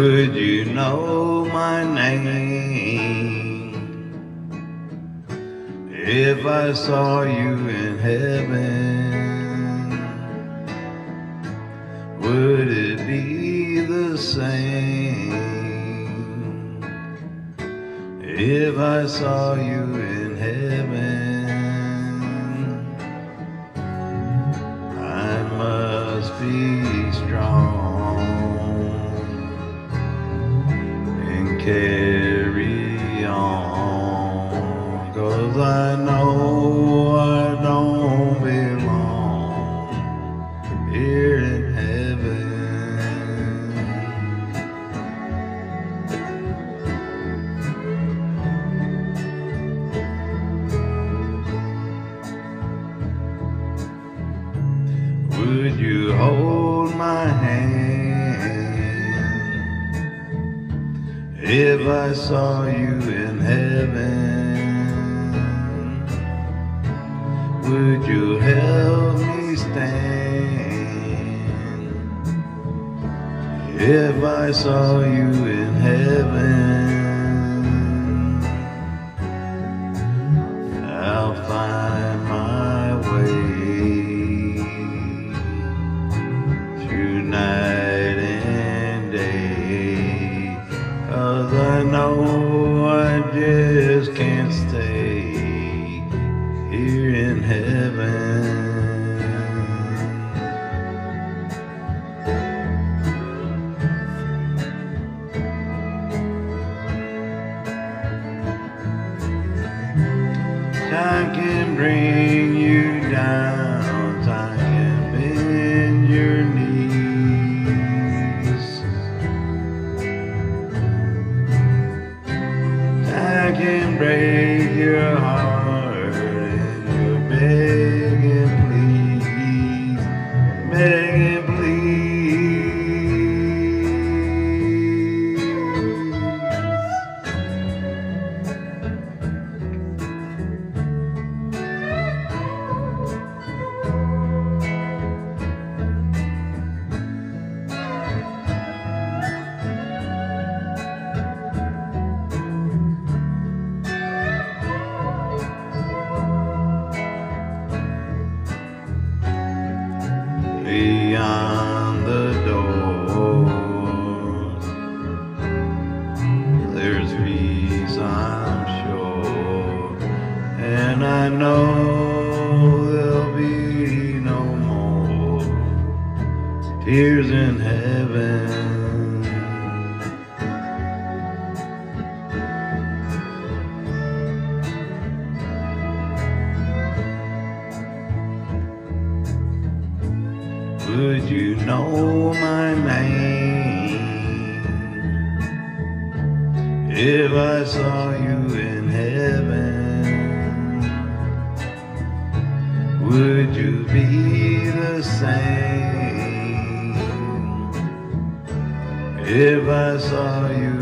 Would you know my name if I saw you in heaven? Would it be the same if I saw you in heaven? Cause I know I don't belong here in heaven. Would you hold my hand if I saw you in heaven? Would you help me stand if I saw you in heaven? I'll find my way through Time can bring you down, time can bend your knees. Time can break your heart and you're begging please, begging beyond the doors. There's peace, I'm sure, and I know there'll be no more tears in heaven. Would you know my name if I saw you in heaven? Would you be the same if I saw you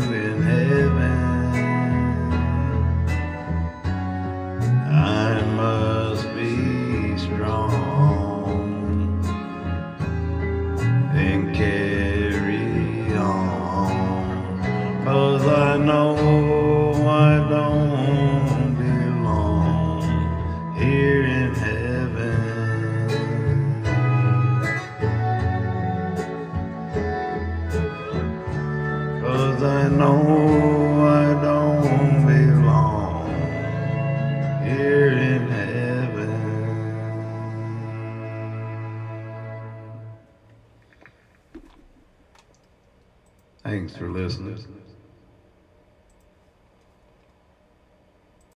know I don't belong here in heaven. Cause I know I don't belong here in heaven. Thanks for listening.